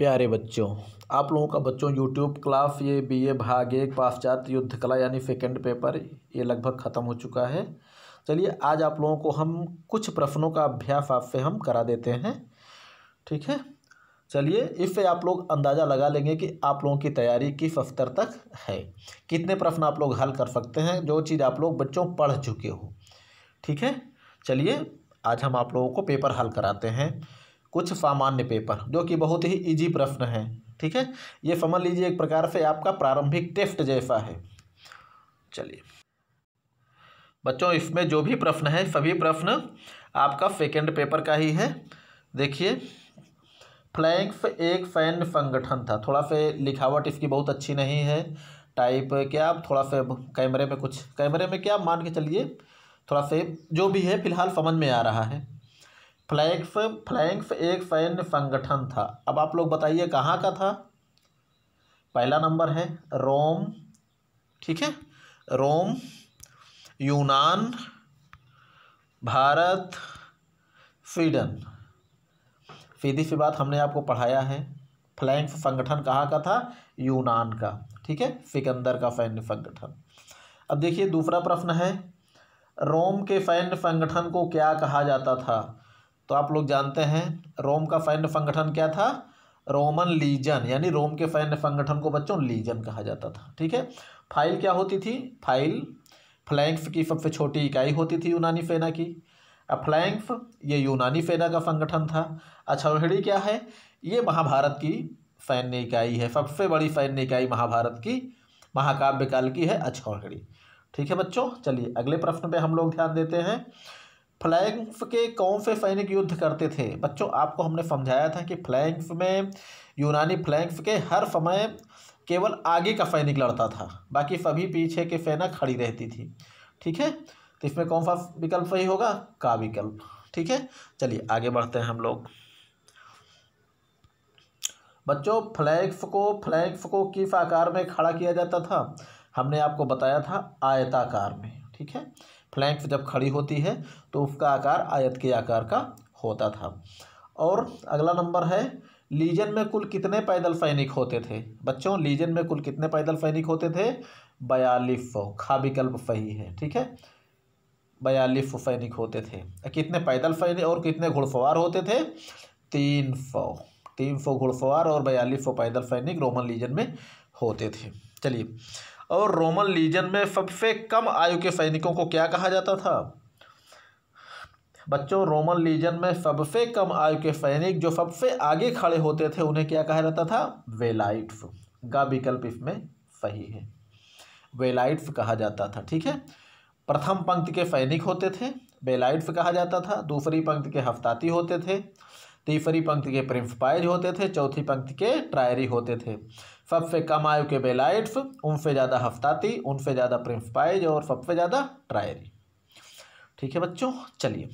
प्यारे बच्चों, आप लोगों का बच्चों यूट्यूब क्लास ये बी ए भाग एक, पाश्चात्य युद्ध कला यानी सेकेंड पेपर ये लगभग ख़त्म हो चुका है। चलिए, आज आप लोगों को हम कुछ प्रश्नों का अभ्यास आपसे हम करा देते हैं। ठीक है? चलिए, इससे आप लोग अंदाज़ा लगा लेंगे कि आप लोगों की तैयारी किस स्तर तक है। कितने प्रश्न आप लोग हल कर सकते हैं, जो चीज़ आप लोग बच्चों पढ़ चुके हो। ठीक है? चलिए, आज हम आप लोगों को पेपर हल कराते हैं। कुछ सामान्य पेपर, जो कि बहुत ही इजी प्रश्न है, ठीक है? ये समझ लीजिए एक प्रकार से आपका प्रारंभिक टेस्ट जैसा है। चलिए। बच्चों, इसमें जो भी प्रश्न है, सभी प्रश्न आपका सेकेंड पेपर का ही है। देखिए, फ्लैंक्स एक सैन्य संगठन था। थोड़ा सा लिखावट इसकी बहुत अच्छी नहीं है। टाइप क्या आप थोड़ा सा कैमरे में कुछ, कैमरे में क्या, मान के चलिए, थोड़ा सा जो भी है, फ़िलहाल समझ में आ रहा है। फ्लैंक्स फ्लैंक्स एक सैन्य संगठन था। अब आप लोग बताइए कहाँ का था? पहला नंबर है रोम, ठीक है? रोम, यूनान, भारत, स्वीडन। सीधी सी बात, हमने आपको पढ़ाया है फ्लैंक्स संगठन कहाँ का था? यूनान का, ठीक है? सिकंदर का सैन्य संगठन। अब देखिए दूसरा प्रश्न है, रोम के सैन्य संगठन को क्या कहा जाता था? तो आप लोग जानते हैं रोम का सैन्य संगठन क्या था? रोमन लीजन, यानी रोम के सैन्य संगठन को बच्चों लीजन कहा जाता था, ठीक है? फ़ाइल क्या होती थी? फ़ाइल फ्लैंक्स की सबसे छोटी इकाई होती थी यूनानी सेना की। फ्लैंक्स, ये यूनानी सेना का संगठन था। अछौहड़ी क्या है? ये महाभारत की सैन्य इकाई है, सबसे बड़ी सैन्य इकाई महाभारत की महाकाव्य काल की है। अछौहड़ी ठीक है बच्चों? चलिए अगले प्रश्न पे हम लोग ध्यान देते हैं। फ्लैंक्स के कौन से सैनिक युद्ध करते थे? बच्चों, आपको हमने समझाया था कि फ्लैंक्स में, यूनानी फ्लैंक्स के हर समय केवल आगे का सैनिक लड़ता था, बाकी सभी पीछे के सेना खड़ी रहती थी। ठीक है? तो इसमें कौन सा विकल्प सही होगा? का विकल्प। ठीक है? चलिए, आगे बढ़ते हैं हम लोग। बच्चों फ्लैग्स को फ्लैग्स को किस आकार में खड़ा किया जाता था? हमने आपको बताया था आयताकार में। ठीक है? फ्लैंक्स जब खड़ी होती है तो उसका आकार आयत के आकार का होता था। और अगला नंबर है, लीजन में कुल कितने पैदल सैनिक होते थे? बच्चों, लीजन में कुल कितने पैदल सैनिक होते थे? बयालीस सौ। खा विकल्प सही है, ठीक है? बयालीस सैनिक होते थे। कितने पैदल सैनिक और कितने घुड़सवार होते थे? तीन सौ। तीन सौ घुड़सवार और बयालीस सौ पैदल सैनिक रोमन लीजन में होते थे। चलिए और रोमन लीजन में सबसे कम आयु के सैनिकों को क्या कहा जाता था? बच्चों, रोमन लीजन में सबसे कम आयु के सैनिक जो सबसे आगे खड़े होते थे, उन्हें क्या कहा जाता था? वेलाइट्स। का विकल्प इसमें सही है। वेलाइट्स कहा जाता था, ठीक है? प्रथम पंक्ति के सैनिक होते थे बेलाइट्स कहा जाता था। दूसरी पंक्ति के हफ्ताती होते थे। तीसरी पंक्ति के प्रिंसपाइज होते थे, चौथी पंक्ति के ट्रायरी होते थे। सबसे कम आयु के बेलाइट्स उनसे ज़्यादा हफ्ताती उनसे ज़्यादा प्रिंसपाइज और सबसे ज़्यादा ट्रायरी। ठीक है बच्चों, चलिए।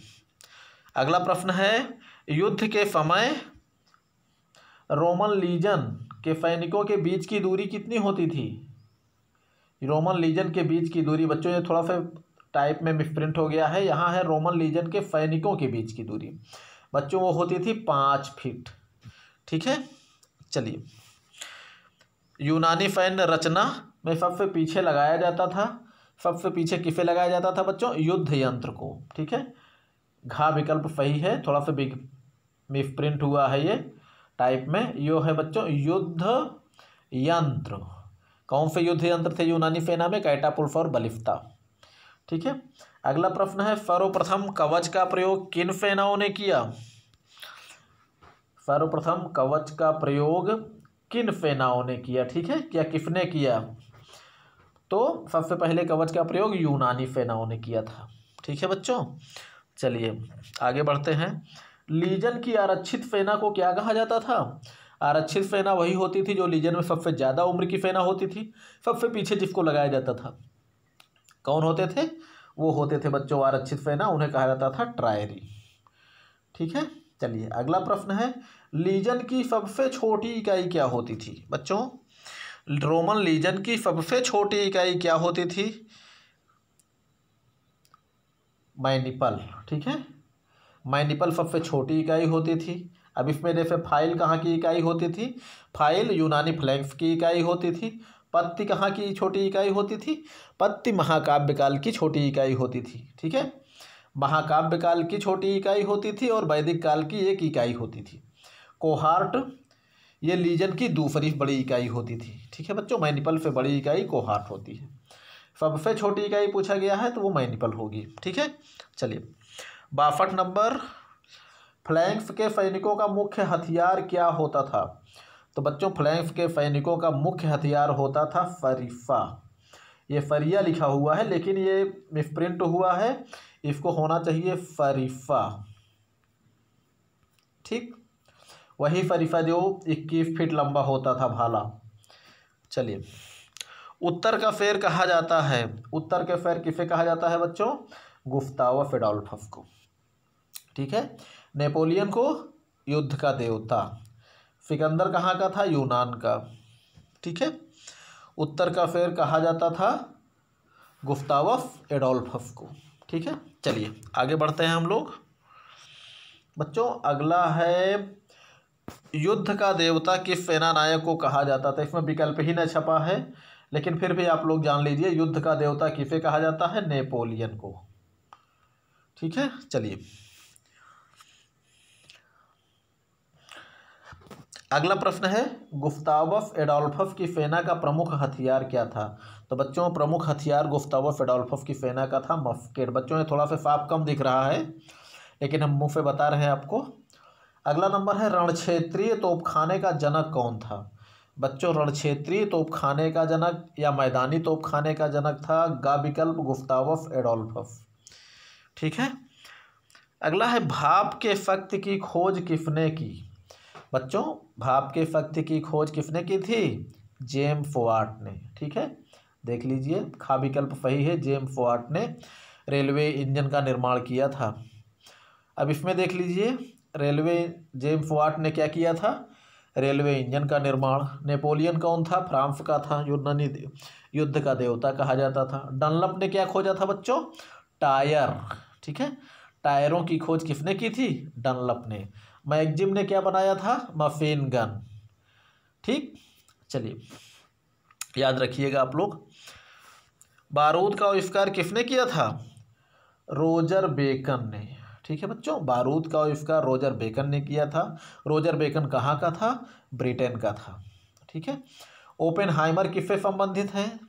अगला प्रश्न है, युद्ध के समय रोमन लीजन के सैनिकों के बीच की दूरी कितनी होती थी? रोमन लीजन के बीच की दूरी, बच्चों, ये थोड़ा सा टाइप में मिसप्रिंट हो गया है। यहाँ है रोमन लीजन के सैनिकों के बीच की दूरी। बच्चों, वो होती थी पाँच फीट। ठीक है? चलिए। यूनानी फ़ैन रचना में सबसे पीछे लगाया जाता था। सबसे पीछे किसे लगाया जाता था बच्चों? युद्ध यंत्र को। ठीक है? घा विकल्प सही है, थोड़ा सा बिग मिस प्रिंट हुआ है ये टाइप में। यो है बच्चों, युद्ध यंत्र। कौन से युद्ध यंत्र थे यूनानी सेना में? कैटापुल्फ और बलिफ्ता। ठीक है? अगला प्रश्न है, सर्वप्रथम कवच का प्रयोग किन सेनाओं ने किया? सर्वप्रथम कवच का प्रयोग किन सेनाओं ने किया? ठीक है? क्या किसने किया? तो सबसे पहले कवच का प्रयोग यूनानी सेनाओं ने किया था। ठीक है बच्चों? चलिए, आगे बढ़ते हैं। लीजन की आरक्षित सेना को क्या कहा जाता था? आरक्षित सेना वही होती थी जो लीजन में सबसे ज़्यादा उम्र की सेना होती थी, सबसे पीछे जिसको लगाया जाता था। कौन होते थे? वो होते थे बच्चों, आरक्षित सेना, उन्हें कहा जाता था ट्रायरी। ठीक है? चलिए, अगला प्रश्न है, लीजन की सबसे छोटी इकाई क्या होती थी? बच्चों, रोमन लीजन की सबसे छोटी इकाई क्या होती थी? मैनिपल, ठीक है? मैनिपल सबसे छोटी इकाई होती थी। अब इसमें जैसे फ़ाइल कहाँ की इकाई होती थी? फ़ाइल यूनानी फ्लैंक्स की इकाई होती थी। पत्ती कहाँ की छोटी इकाई होती थी? पत्ती महाकाव्य काल की छोटी इकाई होती थी, ठीक है? महाकाव्य काल की छोटी इकाई होती थी और वैदिक काल की एक इकाई होती थी। कोहार्ट, ये लीजन की दूसरी बड़ी इकाई होती थी। ठीक है बच्चों, मैनिपल से बड़ी इकाई कोहार्ट होती है। सबसे छोटी इकाई पूछा गया है तो वो मैनिपल होगी। ठीक है? चलिए। बासठ नंबर, फ्लैंक्स के सैनिकों का मुख्य हथियार क्या होता था? तो बच्चों, फ्लैंक्स के सैनिकों का मुख्य हथियार होता था फरीफा। ये फरिया लिखा हुआ है, लेकिन ये मिसप्रिंट हुआ है इसको होना चाहिए फरीफा। ठीक? वही फरीफा जो इक्कीस फीट लंबा होता था भाला। चलिए। उत्तर का फेर कहा जाता है? उत्तर के फेर किसे कहा जाता है बच्चों? गुफ्ताव फेडोल्फस को। ठीक है? नेपोलियन को युद्ध का देवता। सिकंदर कहाँ का था? यूनान का। ठीक है? उत्तर का फेर कहा जाता था? गुफ्तावफ एडोल्फस को। ठीक है? चलिए, आगे बढ़ते हैं हम लोग। बच्चों, अगला है, युद्ध का देवता किस सेना नायक को कहा जाता था? इसमें विकल्प ही न छपा है, लेकिन फिर भी आप लोग जान लीजिए, युद्ध का देवता किसे कहा जाता है? नेपोलियन को। ठीक है? चलिए। अगला प्रश्न है, गुफ्तावफ एडोल्फस की फेना का प्रमुख हथियार क्या था? तो बच्चों, प्रमुख हथियार गुफ्तावफ एडोल्फस की फेना का था मस्केट बच्चों ने थोड़ा सा साफ़ कम दिख रहा है, लेकिन हम मुँह पे बता रहे हैं आपको। अगला नंबर है, रणक्षेत्रीय तोपखाने का जनक कौन था? बच्चों, रणक्षेत्रीय तोपखाने का जनक या मैदानी तोपखाने का जनक था गा विकल्प गुफ्तावफ एडोल्फस। ठीक है? अगला है, भाप के शक्ति की खोज किसने की? बच्चों, भाप के शक्ति की खोज किसने की थी? जेम फोआर्ट ने, ठीक है? देख लीजिए खा विकल्प सही है, जेम फोआर्ट ने रेलवे इंजन का निर्माण किया था। अब इसमें देख लीजिए, रेलवे, जेम फोआर्ट ने क्या किया था? रेलवे इंजन का निर्माण, नेपोलियन कौन था? फ्रांस का था, यूनानी युद्ध का देवता कहा जाता था। डनलप ने क्या खोजा था बच्चों? टायर, ठीक है? टायरों की खोज किसने की थी? डनलप ने। मैगजिम ने क्या बनाया था? मफेन गन ठीक? चलिए। याद रखिएगा आप लोग। बारूद का आविष्कार किसने किया था? रोजर बेकन ने। ठीक है बच्चों? बारूद का आविष्कार रोजर बेकन ने किया था। रोजर बेकन कहाँ का था? ब्रिटेन का था। ठीक है? ओपन हाइमर किससे संबंधित हैं?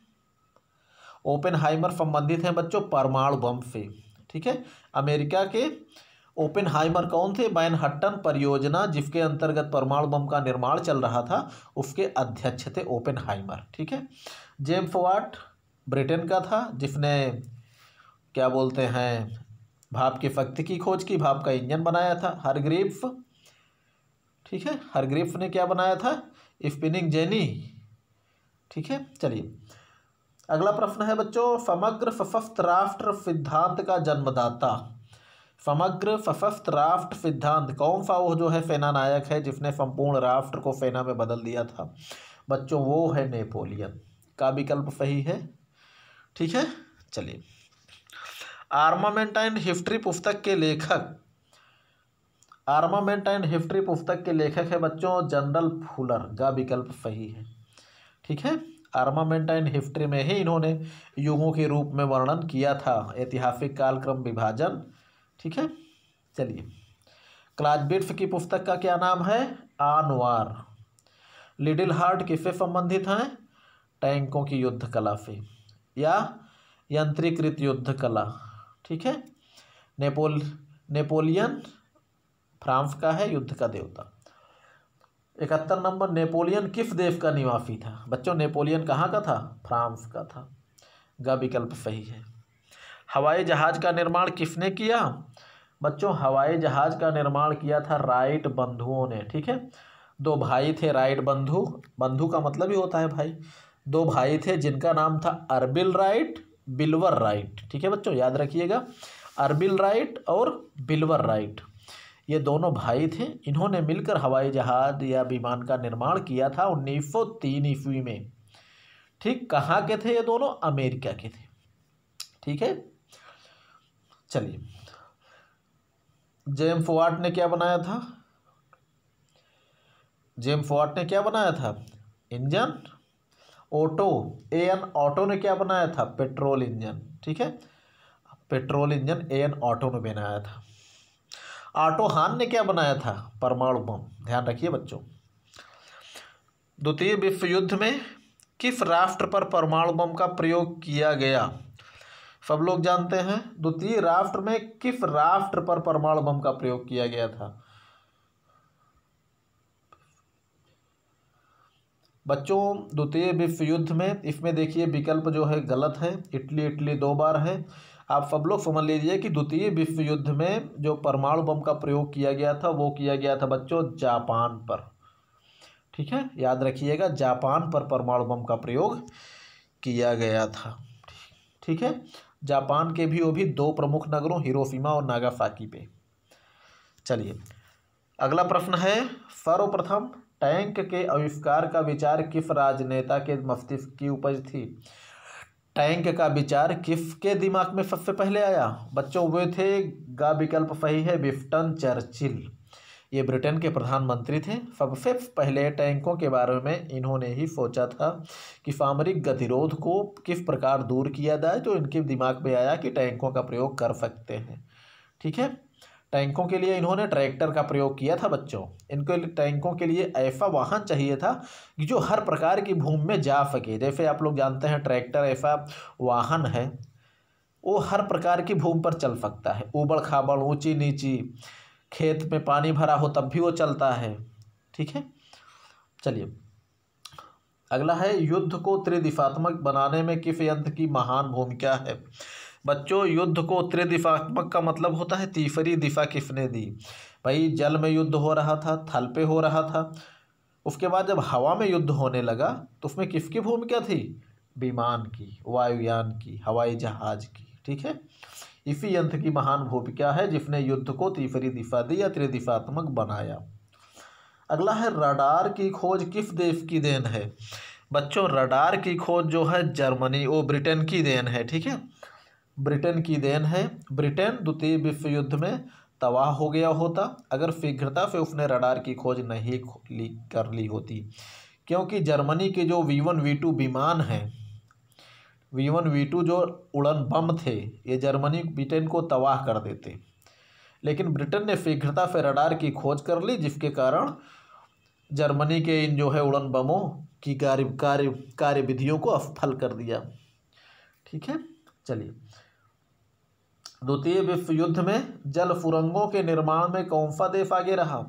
ओपन हाइमर संबंधित हैं बच्चों, परमाणु बम से। ठीक है? अमेरिका के ओपन हाइमर कौन थे? मैनहट्टन परियोजना, जिसके अंतर्गत परमाणु बम का निर्माण चल रहा था, उसके अध्यक्ष थे ओपन हाइमर ठीक है? जेम्स वाट, ब्रिटेन का था, जिसने, क्या बोलते हैं, भाप की शक्ति की खोज की, भाप का इंजन बनाया था, हरग्रीफ, ठीक है? हरग्रीफ ने क्या बनाया था? स्पिनिंग जेनी, ठीक है? चलिए। अगला प्रश्न है बच्चों, समग्र सशस्त्र राष्ट्र सिद्धांत का जन्मदाता। समग्र सशस्त्र राष्ट्र सिद्धांत, कौन सा वो जो है सेना नायक है जिसने संपूर्ण राष्ट्र को सेना में बदल दिया था? बच्चों, वो है नेपोलियन। का विकल्प सही है? ठीक है, चलिए। आर्मामेंट एंड हिस्ट्री पुस्तक के लेखक। आर्मामेंट एंड हिस्ट्री पुस्तक के लेखक है बच्चों, जनरल फुलर। का विकल्प सही है। ठीक है? आर्मामेंट एंड हिस्ट्री में ही इन्होंने युगों के रूप में वर्णन किया था। ऐतिहासिक कालक्रम विभाजन, ठीक है? चलिए। क्लाजबिट्स की पुस्तक का क्या नाम है? आनवार। लिटिल हार्ट किससे संबंधित हैं? टैंकों की युद्ध कला से, या यंत्रीकृत युद्ध कला ठीक है? नेपोल, नेपोलियन, फ्रांस का है युद्ध का देवता। इकहत्तर नंबर नेपोलियन किस देश का निवासी था। बच्चों, नेपोलियन कहाँ का था? फ्रांस का था। गा विकल्प सही है। हवाई जहाज़ का निर्माण किसने किया? बच्चों, हवाई जहाज़ का निर्माण किया था राइट बंधुओं ने, ठीक है? दो भाई थे राइट बंधु। बंधु का मतलब ही होता है भाई। दो भाई थे जिनका नाम था अरबिल राइट, बिल्वर राइट, ठीक है बच्चों? याद रखिएगा। अरबिल राइट और बिल्वर राइट। ये दोनों भाई थे। इन्होंने मिलकर हवाई जहाज़ या विमान का निर्माण किया था उन्नीस सौ तीन ईस्वी में। ठीक कहाँ के थे ये दोनों? अमेरिका के थे। ठीक है? चलिए। जेम फोवार्ट ने क्या बनाया था? जेम वाट ने क्या बनाया था? Engine? Otto? A N Otto ने क्या बनाया था? Petrol engine. ठीक है? Petrol engine A N Otto ने बनाया था। ऑटो हान ने क्या बनाया था? परमाणु बम। ध्यान रखिए बच्चों। द्वितीय विश्व युद्ध में किस राष्ट्र पर परमाणु बम का प्रयोग किया गया? सब लोग जानते हैं, द्वितीय राष्ट्र में किस राष्ट्र पर परमाणु बम का प्रयोग किया गया था? बच्चों, द्वितीय विश्व युद्ध में इसमें देखिए विकल्प जो है गलत है। इटली इटली दो बार है। आप सब लोग समझ लीजिए कि द्वितीय विश्व युद्ध में जो परमाणु बम का प्रयोग किया गया था, वो किया गया था बच्चों जापान पर। ठीक है? याद रखिएगा, जापान पर परमाणु बम का प्रयोग किया गया था। ठीक है? जापान के भी वो भी दो प्रमुख नगरों, हिरोशिमा और नागासाकी पे। चलिए, अगला प्रश्न है, सर्वप्रथम टैंक के आविष्कार का विचार किस राजनेता के मस्तिष्क की उपज थी? टैंक का विचार किसके दिमाग में सबसे पहले आया। बच्चों वे थे, गा विकल्प सही है, विफ्टन चर्चिल। ये ब्रिटेन के प्रधानमंत्री थे। सबसे पहले टैंकों के बारे में इन्होंने ही सोचा था कि सामरिक गतिरोध को किस प्रकार दूर किया जाए तो इनके दिमाग में आया कि टैंकों का प्रयोग कर सकते हैं। ठीक है? टैंकों के लिए इन्होंने ट्रैक्टर का प्रयोग किया था, बच्चों। इनको टैंकों के लिए ऐसा वाहन चाहिए था कि जो हर प्रकार की भूमि में जा सके। जैसे आप लोग जानते हैं, ट्रैक्टर ऐसा वाहन है, वो हर प्रकार की भूमि पर चल सकता है। ऊबड़ खाबड़, ऊँची नीची, खेत में पानी भरा हो तब भी वो चलता है। ठीक है? चलिए। अगला है, युद्ध को त्रिदिशात्मक बनाने में किस यंत्र की महान भूमिका है? बच्चों, युद्ध को त्रिदिशात्मक का मतलब होता है तीसरी दिशा किसने दी? भाई, जल में युद्ध हो रहा था, थल पे हो रहा था। उसके बाद जब हवा में युद्ध होने लगा तो उसमें किसकी भूमिका थी? विमान की, वायुयान की, हवाई जहाज़ की, ठीक है? इसी यंत्र की महान भूमिका है जिसने युद्ध को तीसरी दिशा दी या त्रिदिशात्मक बनाया। अगला है, रडार की खोज किस देश की देन है? बच्चों, रडार की खोज जो है जर्मनी वो ब्रिटेन की देन है, ठीक है? ब्रिटेन की देन है। ब्रिटेन द्वितीय विश्व युद्ध में तबाह हो गया होता, अगर शीघ्रता से उसने रडार की खोज नहीं ली कर ली होती। क्योंकि जर्मनी के जो वी वन, वी टू विमान हैं, वी वन, वी टू जो उड़न बम थे, ये जर्मनी, ब्रिटेन को तबाह कर देते। लेकिन ब्रिटेन ने शीघ्रता से रडार की खोज कर ली, जिसके कारण जर्मनी के इन जो है उड़न बमों की कार्य कार्य कार्य विधियों को असफल कर दिया। ठीक है? चलिए। द्वितीय विश्व युद्ध में जल फुरंगों के निर्माण में कौन सा देश आगे रहा?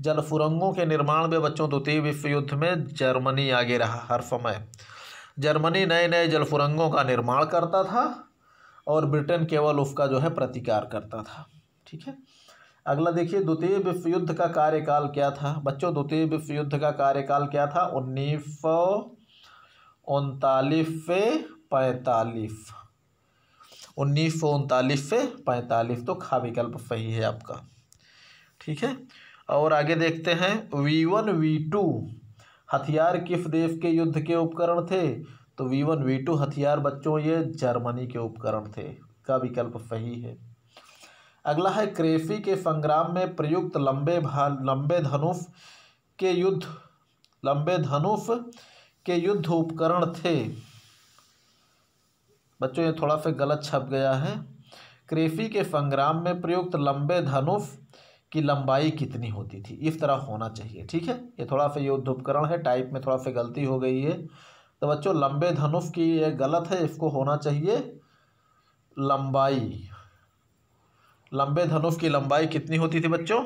जल फुरंगों के निर्माण में बच्चों, द्वितीय विश्व युद्ध में जर्मनी आगे रहा, हर समय। जर्मनी नए नए जल फुरंगों का निर्माण करता था और ब्रिटेन केवल उसका जो है प्रतिकार करता था। ठीक है? अगला देखिए, द्वितीय विश्व युद्ध का कार्यकाल क्या था? बच्चों, द्वितीय विश्व युद्ध का कार्यकाल क्या था? उन्नीस सौ उनतालीस से पैंतालीस। उन्नीस सौ उनतालीस से पैंतालीस तो खा विकल्प सही है आपका। ठीक है? और आगे देखते हैं। वी वन, वी टू हथियार किस देश के युद्ध के उपकरण थे? तो वी वन, वी टू हथियार बच्चों, ये जर्मनी के उपकरण थे। का विकल्प सही है। अगला है क्रेफी के संग्राम में प्रयुक्त लंबे भाल, लंबे धनुष के युद्ध, लंबे धनुष के युद्ध उपकरण थे। बच्चों, ये थोड़ा सा गलत छप गया है। क्रेफी के संग्राम में प्रयुक्त लंबे धनुष की लंबाई कितनी होती थी? इस तरह होना चाहिए, ठीक है? ये थोड़ा सा युद्ध उपकरण है, टाइप में थोड़ा सा गलती हो गई है। तो बच्चों, लंबे धनुष की ये गलत है, इसको होना चाहिए लंबाई। लंबे धनुष की लंबाई कितनी होती थी बच्चों?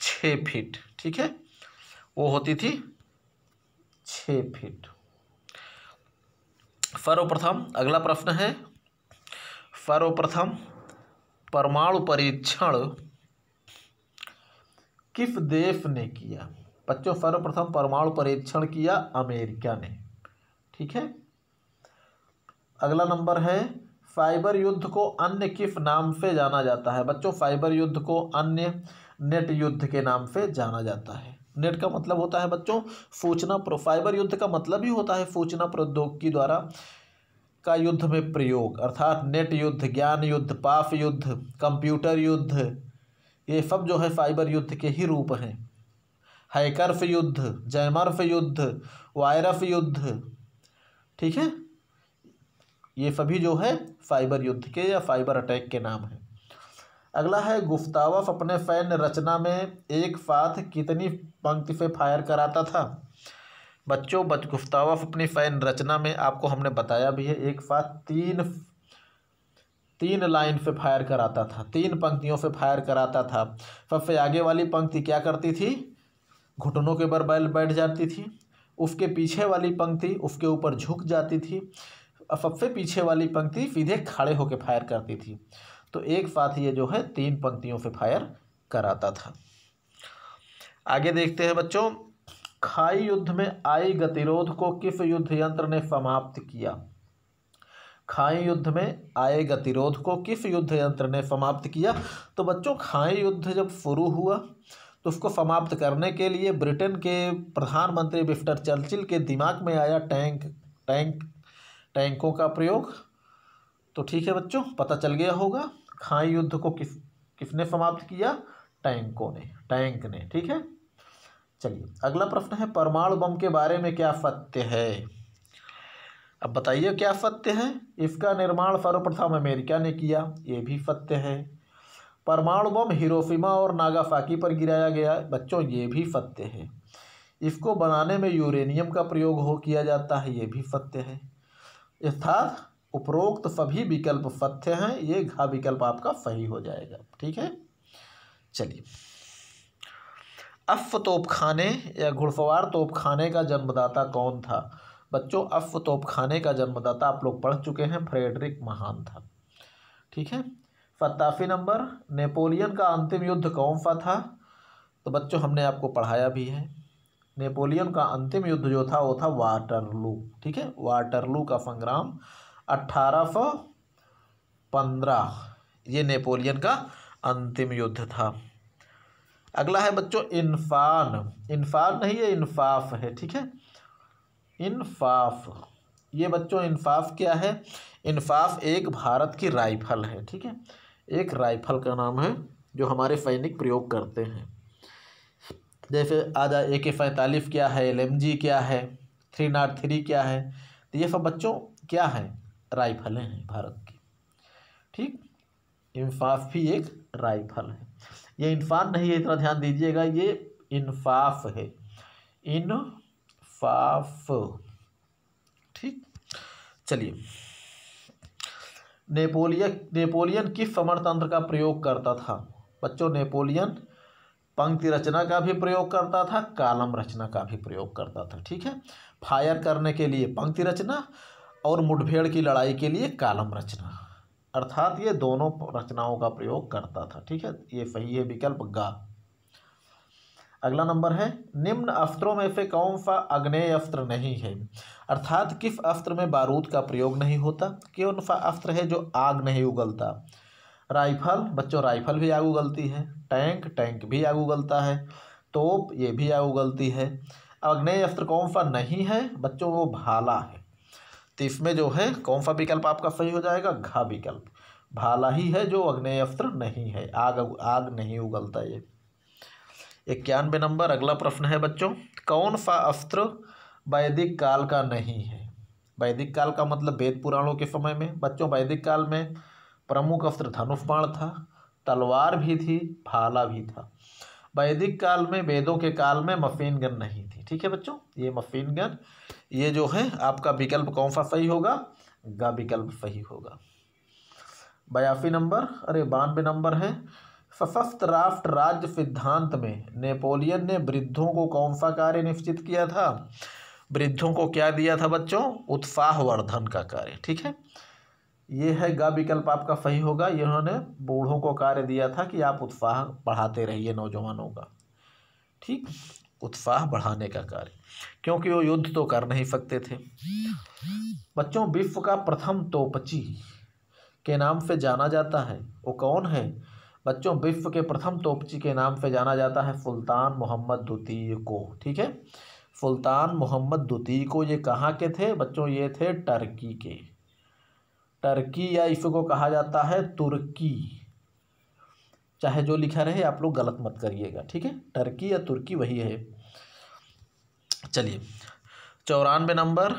छः फीट, ठीक है? वो होती थी छः फीट। सर्वप्रथम, अगला प्रश्न है। सर्वप्रथम, परमाणु परीक्षण किस देश ने किया? बच्चों, सर्वप्रथम परमाणु परीक्षण किया अमेरिका ने। ठीक है? अगला नंबर है, फाइबर युद्ध को अन्य किस नाम से जाना जाता है? बच्चों, फाइबर युद्ध को अन्य नेट युद्ध के नाम से जाना जाता है। नेट का मतलब होता है बच्चों, सूचना फाइबर युद्ध का मतलब ही होता है सूचना प्रौद्योगिकी द्वारा का युद्ध में प्रयोग। अर्थात नेट युद्ध, ज्ञान युद्ध, पाफ युद्ध कंप्यूटर युद्ध, ये सब जो है फाइबर युद्ध के ही रूप हैं। हैकर्फ युद्ध जैमर्फ युद्ध वायरफ युद्ध, ठीक है? ये सभी जो है फाइबर युद्ध के या फाइबर अटैक के नाम हैं। अगला है, गुफ्तावफ अपने फ़ैन रचना में एक फाथ कितनी पंक्ति से फायर कराता था? बच्चों, बच, गुफ्तावफ अपनी फ़ैन रचना में आपको हमने बताया भी है, एक फाथ तीन तीन लाइन पे फायर कराता था, तीन पंक्तियों से फायर कराता था। सबसे आगे वाली पंक्ति क्या करती थी? घुटनों के बर बैल बैठ जाती थी, उसके पीछे वाली पंक्ति उसके ऊपर झुक जाती थी सबसे पीछे वाली पंक्ति सीधे खड़े होकर फायर करती थी। तो एक साथ ये जो है तीन पंक्तियों से फायर कराता था। आगे देखते हैं बच्चों, खाई युद्ध में आई गतिरोध को किस युद्ध यंत्र ने समाप्त किया? खाई युद्ध में आए गतिरोध को किस युद्ध यंत्र ने समाप्त किया? तो बच्चों, खाई युद्ध जब शुरू हुआ तो उसको समाप्त करने के लिए ब्रिटेन के प्रधानमंत्री विफ्टर चर्चिल के दिमाग में आया टैंक टैंक, टैंकों का प्रयोग। तो ठीक है बच्चों, पता चल गया होगा। खाई युद्ध को किस, किसने समाप्त किया? टैंकों ने, टैंक ने, ठीक है? चलिए, अगला प्रश्न है, परमाणु बम के बारे में क्या सत्य है? अब बताइए, क्या सत्य है? इसका निर्माण सर्वप्रथम अमेरिका ने किया, ये भी सत्य है। परमाणु बम हिरोशिमा और नागासाकी पर गिराया गया, बच्चों, ये भी सत्य है। इसको बनाने में यूरेनियम का प्रयोग हो किया जाता है, ये भी सत्य है। अर्थात उपरोक्त सभी विकल्प सत्य हैं, ये घा विकल्प आपका सही हो जाएगा। ठीक है? चलिए। अफ तोप खाने या घुड़सवार तोप खाने का जन्मदाता कौन था? बच्चों अफ तोप खाने का जन्मदाता आप लोग पढ़ चुके हैं, फ्रेडरिक महान था। ठीक है? सत्तासी नंबर, नेपोलियन का अंतिम युद्ध कौन सा था? तो बच्चों, हमने आपको पढ़ाया भी है। नेपोलियन का अंतिम युद्ध जो था, वो था वाटरलू। ठीक है? वाटरलू का संग्राम अट्ठारह पंद्रह। ये नेपोलियन का अंतिम युद्ध था। अगला है बच्चों इन्फान इन्फान नहीं है इन्फाफ है, ठीक है? इनफाफ ये बच्चों इनफाफ क्या है? इनफाफ एक भारत की राइफल है, ठीक है? एक राइफल का नाम है, जो हमारे सैनिक प्रयोग करते हैं। जैसे आजा ए के पैंतालीस क्या है, एल एम जी क्या है, थ्री नाट थ्री क्या है? तो ये सब बच्चों क्या है? राइफलें हैं भारत की। ठीक? इन्फाफ भी एक राइफल है। ये इन्फान नहीं है, इतना ध्यान दीजिएगा, ये इन्फाफ है। इन फाफ ठीक? चलिए। नेपोलियन नेपोलियन किस समरतंत्र का प्रयोग करता था। बच्चों, नेपोलियन पंक्ति रचना का भी प्रयोग करता था, कालम रचना का भी प्रयोग करता था। ठीक है? फायर करने के लिए पंक्ति रचना और मुठभेड़ की लड़ाई के लिए कालम रचना। अर्थात ये दोनों रचनाओं का प्रयोग करता था, ठीक है? ये सही है विकल्प गा। अगला नंबर है, निम्न अस्त्रों में से कौन सा अग्नेय अस्त्र नहीं है? अर्थात किस अस्त्र में बारूद का प्रयोग नहीं होता? कौन सा अस्त्र है जो आग नहीं उगलता? राइफल, बच्चों, राइफल भी आग उगलती है। टैंक टैंक भी आग उगलता है। तोप, ये भी आग उगलती है। अग्नेय अस्त्र कौन सा नहीं है? बच्चों, वो भाला है। तो इसमें जो है, कौन सा विकल्प आपका सही हो जाएगा? घा विकल्प। भाला ही है जो अग्नेय अस्त्र नहीं है। आग आग नहीं उगलता ये। इक्यानवे नंबर, अगला प्रश्न है बच्चों। कौन सा अस्त्र वैदिक काल का नहीं है? वैदिक काल का मतलब वेद पुराणों के समय में। बच्चों, वैदिक काल में प्रमुख अस्त्र धनुष बाण था, तलवार भी थी, भाला भी था। वैदिक काल में, वेदों के काल में मफीन गन नहीं थी। ठीक है बच्चों, ये मफीन गन ये जो है, आपका विकल्प कौन सा सही होगा? गा विकल्प सही होगा। बयासी नंबर, अरे बानवे नंबर है। सशस्त्र राष्ट्र राज्य सिद्धांत में नेपोलियन ने वृद्धों को कौन सा कार्य निश्चित किया था? वृद्धों को क्या दिया था बच्चों? उत्साह वर्धन का कार्य, ठीक है? ये है गा विकल्प आपका सही होगा। इन्होंने बूढ़ों को कार्य दिया था कि आप उत्साह बढ़ाते रहिए नौजवानों का, ठीक? उत्साह बढ़ाने का कार्य। क्योंकि वो युद्ध तो कर नहीं सकते थे। बच्चों, विश्व का प्रथम तोपची के नाम से जाना जाता है। वो कौन है? बच्चों, विश्व के प्रथम तोपची के नाम से जाना जाता है सुल्तान मोहम्मद द्वितीय को। ठीक है? सुल्तान मोहम्मद द्वितीय को ये कहाँ के थे? बच्चों, ये थे टर्की के। टर्की या इसको कहा जाता है तुर्की। चाहे जो लिखा रहे, आप लोग गलत मत करिएगा। ठीक है? टर्की या तुर्की, वही है। चलिए। चौरानवे नंबर,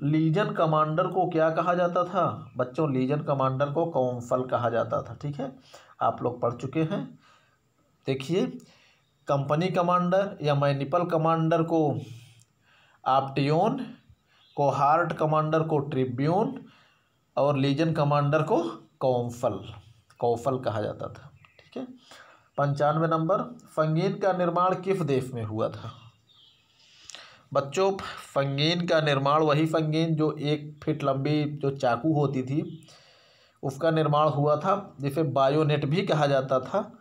लीजन कमांडर को क्या कहा जाता था? बच्चों, लीजन कमांडर को कौमफल कहा जाता था, ठीक है? आप लोग पढ़ चुके हैं। देखिए, कंपनी कमांडर या मैनिपल कमांडर को आपटियोन को हार्ट कमांडर को ट्रिब्यून और लीजन कमांडर को कौमफल, कौफल कहा जाता था, ठीक है? पंचानवे नंबर, फंगीन का निर्माण किस देश में हुआ था? बच्चों, फंगीन का निर्माण वही फंगीन जो एक फिट लंबी जो चाकू होती थी, उसका निर्माण हुआ था, जिसे बायोनेट भी कहा जाता था।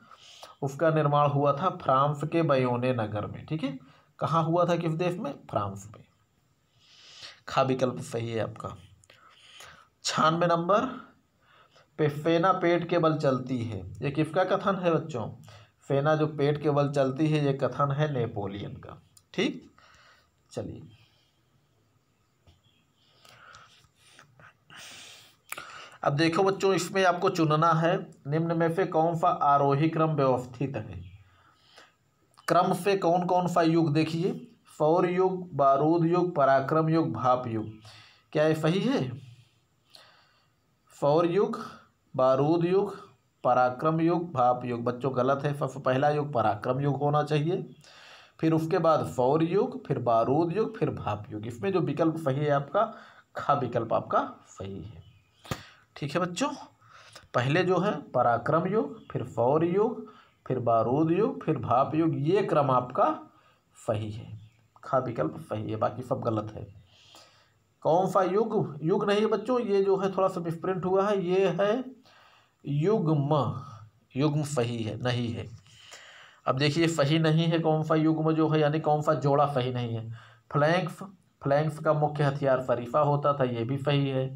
उसका निर्माण हुआ था फ्रांस के बयोने नगर में, ठीक है? कहाँ हुआ था किस देश में? फ्रांस में। खा विकल्प सही है आपका। छानवे नंबर पे फेना पेट के बल चलती है। ये किसका कथन है बच्चों? फेना जो पेट के बल चलती है, ये कथन है नेपोलियन का, ठीक? चलिए। अब देखो बच्चों, इसमें आपको चुनना है। निम्न में से कौन सा आरोही क्रम व्यवस्थित है? क्रम से कौन कौन सा युग देखिए? सौर युग, बारूद युग, पराक्रम युग, भाप युग। क्या ये सही है? सौर युग, बारूद युग, पराक्रम युग, भाप युग। बच्चों, गलत है। सबसे पहला युग पराक्रम युग होना चाहिए। फिर उसके बाद सौर युग, फिर बारूद युग, फिर भाप युग। इसमें जो विकल्प सही है आपका, खा विकल्प आपका सही है। ठीक है बच्चों? पहले जो है, पराक्रम युग, फिर सौर युग, फिर बारूद युग, फिर भाप युग, ये क्रम आपका सही है। खा विकल्प सही है, बाकी सब गलत है। कौन सा युग? युग नहीं है बच्चों, ये जो है थोड़ा सा मिसप्रिंट हुआ है, ये है युग्म। युग्म सही है, नहीं है। अब देखिए, सही नहीं है कौन सा युग्म जो है, यानी सा जोड़ा सही नहीं है। फ्लैंक्स फ्लैंक्स का मुख्य हथियार फरीफा होता था, ये भी सही है।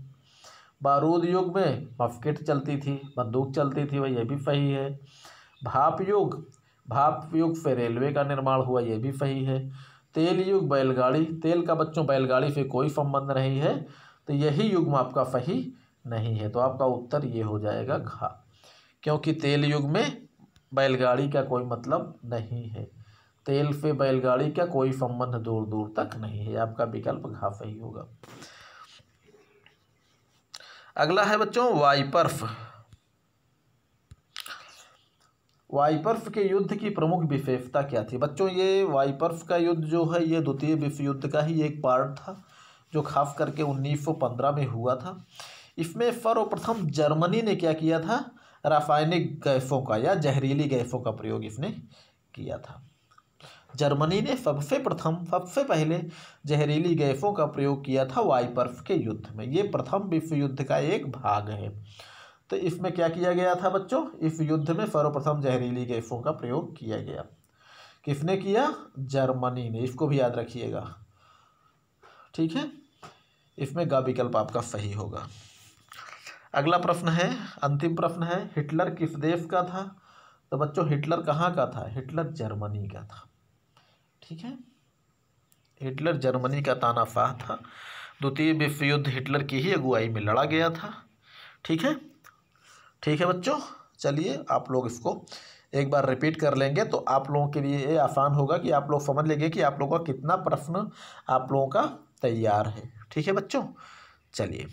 बारूद युग में मफकेट चलती थी, बंदूक चलती थी, वह यह भी सही है। भाप युग भाप युग से रेलवे का निर्माण हुआ यह भी सही है। तेल युग, बैलगाड़ी, तेल का बच्चों, बैलगाड़ी से कोई संबंध नहीं है तो यही युग में आपका सही नहीं है। तो आपका उत्तर ये हो जाएगा घा, क्योंकि तेल युग में बैलगाड़ी का कोई मतलब नहीं है। तेल से बैलगाड़ी का कोई संबंध दूर दूर तक नहीं है। आपका विकल्प घा सही होगा। अगला है बच्चों, वाइपर्फ। वाइपर्फ के युद्ध की प्रमुख विशेषता क्या थी? बच्चों, ये वाइपर्फ का युद्ध जो है, ये द्वितीय विश्व युद्ध का ही एक पार्ट था, जो खास करके 1915 में हुआ था। इसमें सर्वप्रथम जर्मनी ने क्या किया था? रासायनिक गैसों का या जहरीली गैसों का प्रयोग इसने किया था। जर्मनी ने सबसे प्रथम, सबसे पहले जहरीली गैसों का प्रयोग किया था वाइपर्स के युद्ध में। ये प्रथम विश्व युद्ध का एक भाग है। तो इसमें क्या किया गया था बच्चों? इस युद्ध में सर्वप्रथम जहरीली गैसों का प्रयोग किया गया। किसने किया? जर्मनी ने। इसको भी याद रखिएगा। ठीक है? इसमें गा विकल्प आपका सही होगा। अगला प्रश्न है, अंतिम प्रश्न है, हिटलर किस देश का था? तो बच्चों, हिटलर कहाँ का था? हिटलर जर्मनी का था। ठीक है? हिटलर जर्मनी का तानाफाह था। द्वितीय विश्व युद्ध हिटलर की ही अगुवाई में लड़ा गया था। ठीक है? ठीक है बच्चों, चलिए आप लोग इसको एक बार रिपीट कर लेंगे तो आप लोगों के लिए ये आसान होगा कि आप लोग समझ लेंगे कि आप लोगों का कितना प्रश्न आप लोगों का तैयार है। ठीक है बच्चों? चलिए।